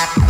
Yeah.